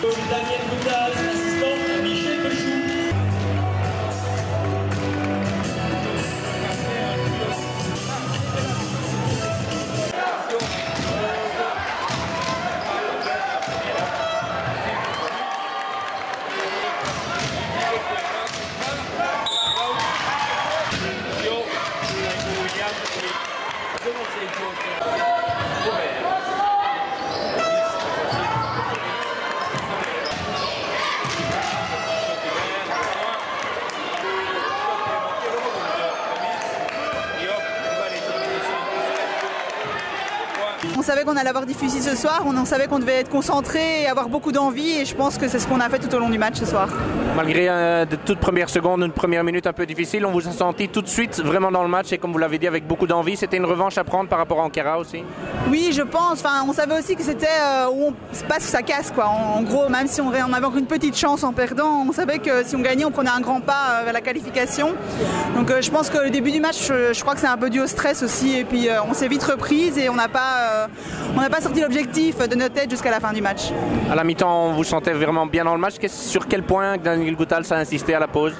Daniel Boutal, On savait qu'on allait avoir difficile ce soir, on savait qu'on devait être concentré et avoir beaucoup d'envie et je pense que c'est ce qu'on a fait tout au long du match ce soir. Malgré euh, de toutes premières secondes, une première minute un peu difficile, on vous a senti tout de suite vraiment dans le match et comme vous l'avez dit avec beaucoup d'envie, c'était une revanche à prendre par rapport à Ankara aussi Oui, je pense. Enfin, on savait aussi que c'était euh, où on passe ça casse quoi. En, en, gros, même si on, on avait encore une petite chance en perdant, on savait que si on gagnait, on prenait un grand pas euh, vers la qualification. Donc euh, je pense que le début du match, je, je crois que c'est un peu dû au stress aussi et puis on s'est vite reprise et on n'a pas on n'a pas sorti l'objectif de notre tête jusqu'à la fin du match. À la mi-temps, on vous sentait vraiment bien dans le match. Sur quel point Daniel Goutal a insisté à la pause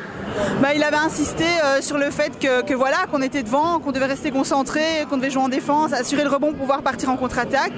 bah, il avait insisté euh, sur le fait que, que voilà qu'on était devant, qu'on devait rester concentré, qu'on devait jouer en défense, assurer le rebond pour pouvoir partir en contre-attaque.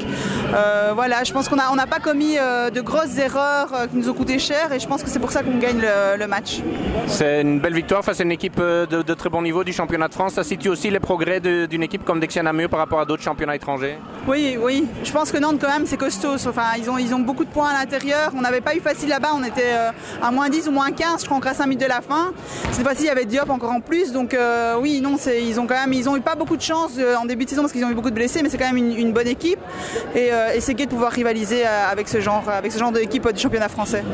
Euh, voilà, je pense qu'on n'a on pas commis euh, de grosses erreurs qui nous ont coûté cher et je pense que c'est pour ça qu'on gagne le, le match. C'est une belle victoire face à une équipe de, de, très bon niveau du championnat de France. Ça situe aussi les progrès d'une équipe comme Dexia Namur par rapport à d'autres championnats étrangers. Oui, oui. Je pense que Nantes quand même c'est costaud. Enfin, ils ont, ils ont beaucoup de points à l'intérieur. On n'avait pas eu facile là-bas. On était à moins 10 ou moins 15, je crois, en 5 minutes de la fin. Cette fois-ci, il y avait Diop encore en plus. Donc euh, oui, non, ils ont quand même, ils ont eu pas beaucoup de chance euh, en début de saison parce qu'ils ont eu beaucoup de blessés, mais c'est quand même une, bonne équipe. Et, euh, et c'est gai de pouvoir rivaliser avec ce genre, avec ce genre d'équipe du championnat français.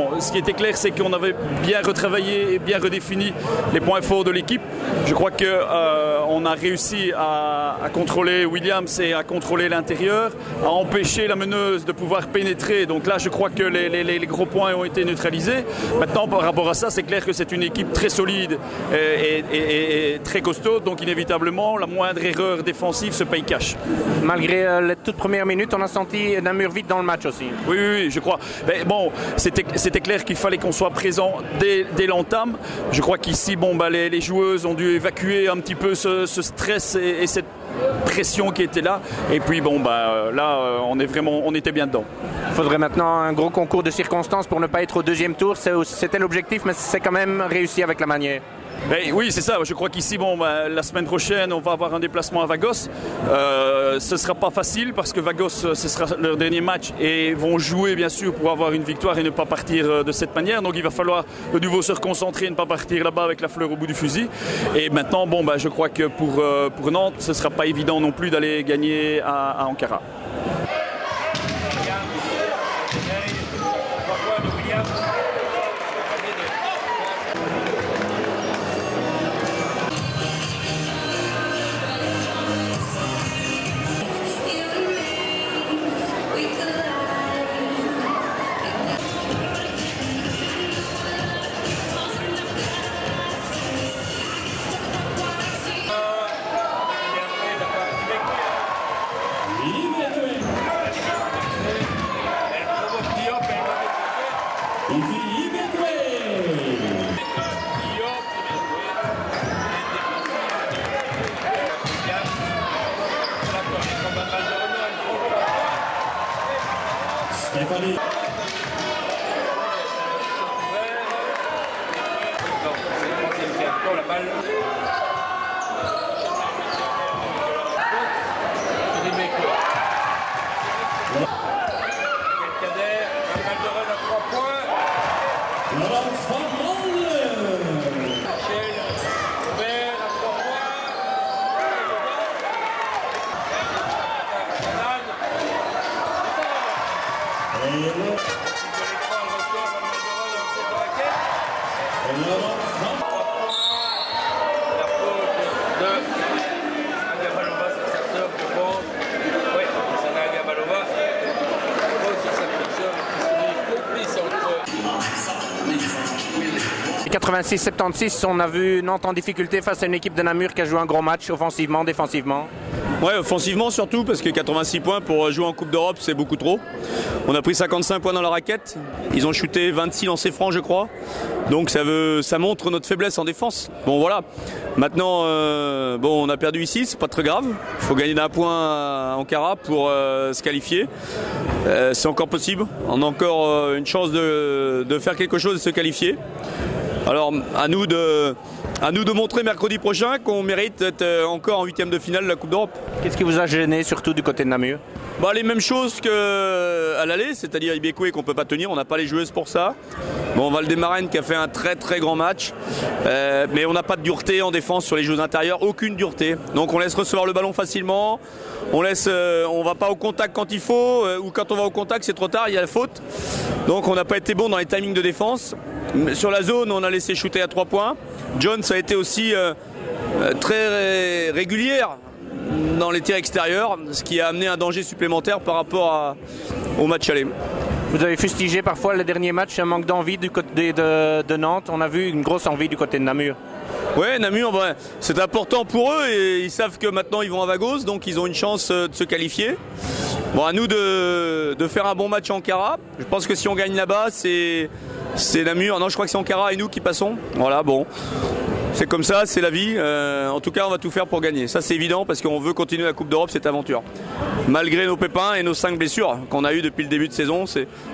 Bon, ce qui était clair, c'est qu'on avait bien retravaillé et bien redéfini les points forts de l'équipe. Je crois qu'on euh, a réussi à, à, contrôler Williams et à contrôler l'intérieur, à empêcher la meneuse de pouvoir pénétrer. Donc là, je crois que les, les, les gros points ont été neutralisés. Maintenant, par rapport à ça, c'est clair que c'est une équipe très solide et, et, et, et, très costaud. Donc inévitablement, la moindre erreur défensive se paye cash. Malgré euh, les toutes premières minutes, on a senti un mur vite dans le match aussi. Oui, oui, oui je crois. Mais bon, c'était c'était clair qu'il fallait qu'on soit présent dès, l'entame. Je crois qu'ici, bon, bah, les, joueuses ont dû évacuer un petit peu ce, stress et, et, cette pression qui était là. Et puis, bon, bah, là, on, est vraiment, on était bien dedans. Il faudrait maintenant un gros concours de circonstances pour ne pas être au deuxième tour. C'était l'objectif, mais c'est quand même réussi avec la manière. Ben, oui, c'est ça. Je crois qu'ici, bon, ben, la semaine prochaine, on va avoir un déplacement à Vagos. Euh, ce ne sera pas facile parce que Vagos, ce sera leur dernier match et vont jouer, bien sûr, pour avoir une victoire et ne pas partir euh, de cette manière. Donc, il va falloir de nouveau se reconcentrer et ne pas partir là-bas avec la fleur au bout du fusil. Et maintenant, bon, ben, je crois que pour, euh, Nantes, ce ne sera pas évident non plus d'aller gagner à Ankara. Allez. la balle. Cadet, un mal de run à 3 points. 86-76, on a vu Nantes en difficulté face à une équipe de Namur qui a joué un gros match offensivement, défensivement. Ouais, offensivement surtout, parce que 86 points pour jouer en Coupe d'Europe, c'est beaucoup trop. On a pris 55 points dans la raquette. Ils ont shooté 26 lancers francs, je crois. Donc ça, veut, ça montre notre faiblesse en défense. Bon, voilà. Maintenant, euh, bon, on a perdu ici, c'est pas très grave. Il faut gagner d'un point à Ankara pour euh, se qualifier. Euh, c'est encore possible. On a encore une chance de, de faire quelque chose et se qualifier. Alors, à nous de, à nous de montrer mercredi prochain qu'on mérite d'être euh, encore en huitième de finale de la Coupe d'Europe. Qu'est-ce qui vous a gêné, surtout du côté de Namur? Bah, les mêmes choses qu'à l'aller, c'est-à-dire Ibekwe qu'on peut pas tenir, on n'a pas les joueuses pour ça. Bon, Valdemaren qui a fait un très très grand match, euh, mais on n'a pas de dureté en défense sur les joueuses intérieures, aucune dureté. Donc on laisse recevoir le ballon facilement, on laisse, euh, on va pas au contact quand il faut, euh, ou quand on va au contact c'est trop tard, il y a la faute. Donc on n'a pas été bon dans les timings de défense. Sur la zone, on a laissé shooter à 3 points. Jones a été aussi euh, euh, très régulière dans les tirs extérieurs, ce qui a amené un danger supplémentaire par rapport à- au match aller. Vous avez fustigé parfois le dernier match un manque d'envie du côté de, de Nantes. On a vu une grosse envie du côté de Namur. Ouais, Namur, bah, c'est important pour eux et ils savent que maintenant ils vont à Vagos, donc ils ont une chance euh, de se qualifier. Bon, à nous de, de faire un bon match en Ankara. Je pense que si on gagne là-bas, c'est c'est Namur. Non, je crois que c'est Ankara et nous qui passons. Voilà, bon. C'est comme ça, c'est la vie. Euh, en tout cas, on va tout faire pour gagner. Ça, c'est évident parce qu'on veut continuer la Coupe d'Europe, cette aventure. Malgré nos pépins et nos cinq blessures qu'on a eues depuis le début de saison,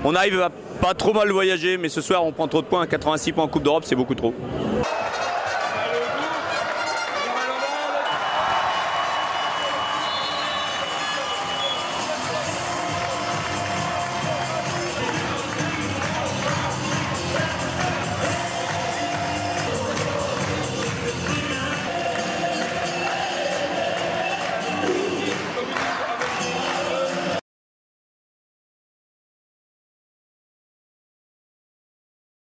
on arrive à pas trop mal voyager, mais ce soir, on prend trop de points. 86 points en Coupe d'Europe, c'est beaucoup trop.